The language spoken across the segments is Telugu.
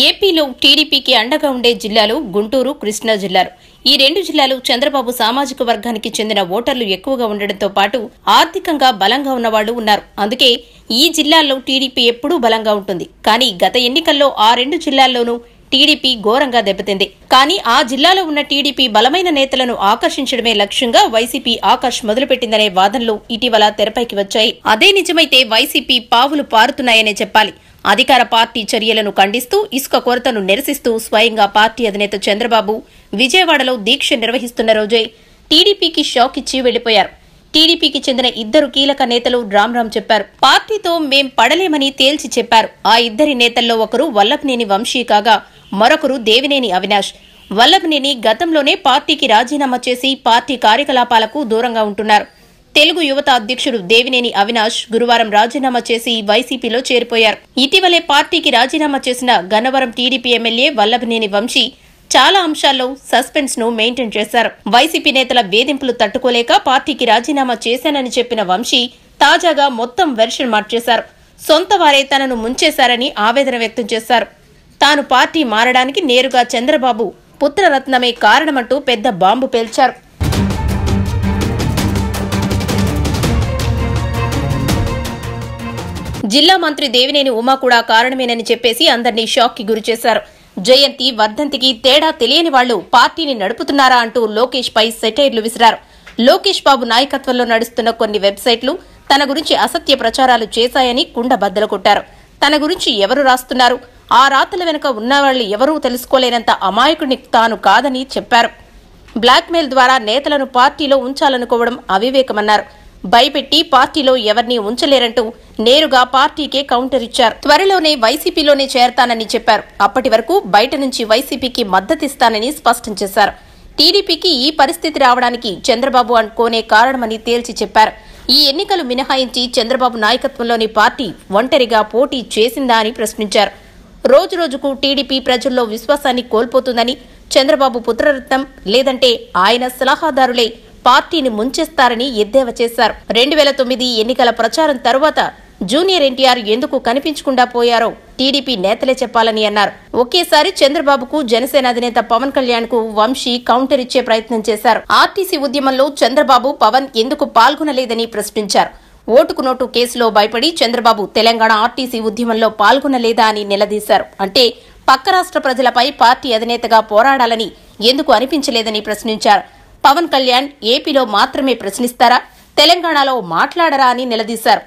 ఏపీలో టీడీపీకి అండగా ఉండే జిల్లాలు గుంటూరు కృష్ణా జిల్లాలు. ఈ రెండు జిల్లాలు చంద్రబాబు సామాజిక వర్గానికి చెందిన ఓటర్లు ఎక్కువగా ఉండడంతో పాటు ఆర్థికంగా బలంగా ఉన్నవాళ్ళు ఉన్నారు. అందుకే ఈ జిల్లాల్లో టీడీపీ ఎప్పుడూ బలంగా ఉంటుంది. కానీ గత ఎన్నికల్లో ఆ రెండు జిల్లాల్లోనూ టీడీపీ ఘోరంగా దెబ్బతింది. కానీ ఆ జిల్లాలో ఉన్న టీడీపీ బలమైన నేతలను ఆకర్షించడమే లక్ష్యంగా వైసీపీ ఆకర్ష్ మొదలుపెట్టిందనే వాదనలు ఇటీవల తెరపైకి వచ్చాయి. అదే నిజమైతే వైసీపీ పావులు పారుతున్నాయనే చెప్పాలి. అధికార పార్టీ చర్యలను ఖండిస్తూ ఇసుక కొరతను నిరసిస్తూ స్వయంగా పార్టీ అధినేత చంద్రబాబు విజయవాడలో దీక్ష నిర్వహిస్తున్న రోజే టీడీపీకి షాక్ ఇచ్చి వెళ్ళిపోయారు. టీడీపీకి చెందిన ఇద్దరు కీలక నేతలు రామ్ చెప్పారు. పార్టీతో మేం పడలేమని తేల్చి చెప్పారు. ఆ ఇద్దరి నేతల్లో ఒకరు వల్లభనేని వంశీ కాగా మరొకరు దేవినేని అవినాష్. వల్లభనేని గతంలోనే పార్టీకి రాజీనామా చేసి పార్టీ కార్యకలాపాలకు దూరంగా ఉంటున్నారు. తెలుగు యువత అధ్యక్షుడు దేవినేని అవినాష్ గురువారం రాజీనామా చేసి వైసీపీలో చేరిపోయారు. ఇటీవలే పార్టీకి రాజీనామా చేసిన గన్నవరం టీడీపీ ఎమ్మెల్యే వల్లభనేని వంశీ చాలా అంశాల్లో సస్పెన్స్ను మెయింటైన్ చేశారు. వైసీపీ నేతల వేధింపులు తట్టుకోలేక పార్టీకి రాజీనామా చేశానని చెప్పిన వంశీ తాజాగా మొత్తం వెర్షన్ మార్చేశారు. సొంత వారే తనను ముంచేశారని ఆవేదన వ్యక్తం చేశారు. తాను పార్టీ మారడానికి నేరుగా చంద్రబాబు పుత్రరత్నమే కారణమంటూ పెద్ద బాంబు పేల్చారు. జిల్లా మంత్రి దేవినేని ఉమా కూడా కారణమేనని చెప్పేసి అందర్నీ షాక్కి గురిచేశారు జయంతి వర్ధంతికి తేడా తెలియని వాళ్ళు పార్టీని నడుపుతున్నారా అంటూ లోకేష్ పై సెటైర్లు విసిరారు. లోకేష్ బాబు నాయకత్వంలో నడుస్తున్న కొన్ని వెబ్సైట్లు తన గురించి అసత్య ప్రచారాలు చేశాయని కుండ బద్దలు కొట్టారు. తన గురించి ఎవరు రాస్తున్నారు? ఆ రాతల వెనుక ఉన్నవాళ్ళు ఎవరూ తెలుసుకోలేనంత అమాయకుడిని తాను కాదని చెప్పారు. బ్లాక్మెయిల్ ద్వారా నేతలను పార్టీలో ఉంచాలనుకోవడం అవివేకమన్నారు. భయపెట్టి పార్టీలో ఎవరిని ఉంచలేరంటూ నేరుగా పార్టీకే కౌంటర్ ఇచ్చారు. త్వరలోనే వైసీపీలోనే చేరతానని చెప్పారు. అప్పటి వరకు బయట నుంచి వైసీపీకి మద్దతిస్తానని స్పష్టం చేశారు. టీడీపీకి ఈ పరిస్థితి రావడానికి చంద్రబాబు అనుకోనే కారణమని తేల్చి చెప్పారు. ఈ ఎన్నికలు మినహాయించి చంద్రబాబు నాయకత్వంలోని పార్టీ ఒంటరిగా పోటీ చేసిందా అని ప్రశ్నించారు. రోజు రోజుకు టీడీపీ ప్రజల్లో విశ్వాసాన్ని కోల్పోతుందని చంద్రబాబు పుత్రరత్నం లేదంటే ఆయన సలహాదారులే పార్టీని ముంచేస్తారని ఎద్దేవా చేశారు. రెండు వేల తొమ్మిది ఎన్నికల ప్రచారం తరువాత జూనియర్ ఎన్టీఆర్ ఎందుకు కనిపించకుండా పోయారో టీడీపీ నేతలే చెప్పాలని అన్నారు. ఒకేసారి చంద్రబాబుకు జనసేన అధినేత పవన్ కళ్యాణ్కు వంశీ కౌంటర్ ఇచ్చే ప్రయత్నం చేశారు. ఆర్టీసీ ఉద్యమంలో చంద్రబాబు పవన్ ఎందుకు పాల్గొనలేదని ప్రశ్నించారు. ఓటుకు నోటు కేసులో భయపడి చంద్రబాబు తెలంగాణ ఆర్టీసీ ఉద్యమంలో పాల్గొనలేదా అని నిలదీశారు. అంటే పక్క రాష్ట్ర ప్రజలపై పార్టీ అధినేతగా పోరాడాలని ఎందుకు అనిపించలేదని ప్రశ్నించారు. పవన్ కళ్యాణ్ ఏపీలో మాత్రమే ప్రశ్నిస్తారా? తెలంగాణలో మాట్లాడరా అని నిలదీశారు.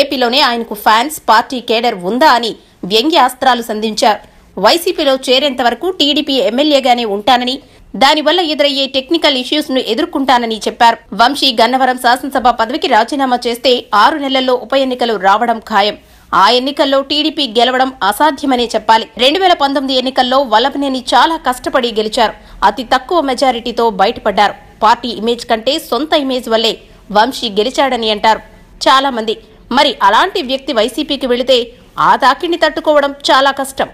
ఏపీలోనే ఆయనకు ఫ్యాన్స్ పార్టీ కేడర్ ఉందా అని వ్యంగ్యాస్త్రాలు సంధించారు. వైసీపీలో చేరేంత వరకు టీడీపీ ఎమ్మెల్యేగానే ఉంటానని దానివల్ల ఎదురయ్యే టెక్నికల్ ఇష్యూస్ను ఎదుర్కొంటానని చెప్పారు. వంశీ గన్నవరం శాసనసభ పదవికి రాజీనామా చేస్తే ఆరు నెలల్లో ఉప ఎన్నికలు రావడం ఖాయం. ఆ ఎన్నికల్లో టీడీపీ గెలవడం అసాధ్యమనే చెప్పాలి. రెండు వేల పంతొమ్మిది ఎన్నికల్లో వల్లభనేని చాలా కష్టపడి గెలిచారు. అతి తక్కువ మెజారిటీతో బయటపడ్డారు. పార్టీ ఇమేజ్ కంటే సొంత ఇమేజ్ వల్లే వంశీ గెలిచాడని అంటారు చాలా మంది మరి అలాంటి వ్యక్తి వైసీపీకి వెళితే ఆ తాకిడిని తట్టుకోవడం చాలా కష్టం.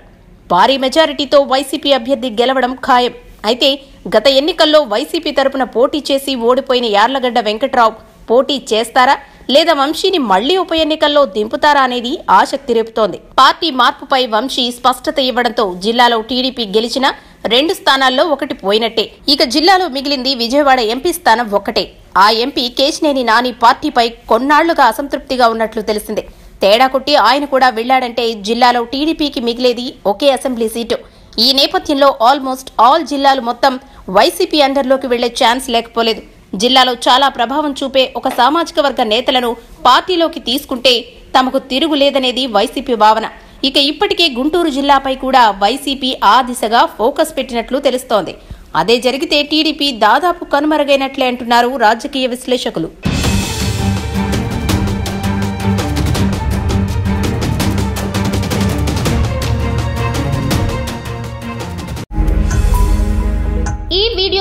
భారీ మెజారిటీతో వైసీపీ అభ్యర్థి గెలవడం ఖాయం. అయితే గత ఎన్నికల్లో వైసీపీ తరపున పోటీ చేసి ఓడిపోయిన యార్లగడ్డ వెంకట్రావు పోటీ చేస్తారా? లేదా వంశీని మళ్ళీ ఉప ఎన్నికల్లో దింపుతారా అనేది ఆసక్తి రేపుతోంది. పార్టీ మార్పుపై వంశీ స్పష్టత ఇవ్వడంతో జిల్లాలో టీడీపీ గెలిచిన రెండు స్థానాల్లో ఒకటి పోయినట్టే. ఇక జిల్లాలో మిగిలింది విజయవాడ ఎంపీ స్థానం ఒక్కటే ఆ ఎంపీ కేశినేని నాని పార్టీపై కొన్నాళ్ళుగా అసంతృప్తిగా ఉన్నట్లు తెలిసిందే. తేడా కొట్టి ఆయన కూడా వెళ్ళాడంటే జిల్లాలో టీడీపీకి మిగిలేది ఒకే అసెంబ్లీ సీటు. ఈ నేపథ్యంలో ఆల్మోస్ట్ ఆల్ జిల్లాలు మొత్తం వైసీపీ అండర్లోకి వెళ్ళే ఛాన్స్ లేకపోలేదు. జిల్లాలో చాలా ప్రభావం చూపే ఒక సామాజిక వర్గ నేతలను పార్టీలోకి తీసుకుంటే తమకు తిరుగులేదనేది వైసీపీ భావన. ఇక ఇప్పటికే గుంటూరు జిల్లాపై కూడా వైసీపీ ఆ దిశగా ఫోకస్ పెట్టినట్లు తెలుస్తోంది. అదే జరిగితే టీడీపీ దాదాపు కనుమరుగైనట్లే అంటున్నారు రాజకీయ విశ్లేషకులు.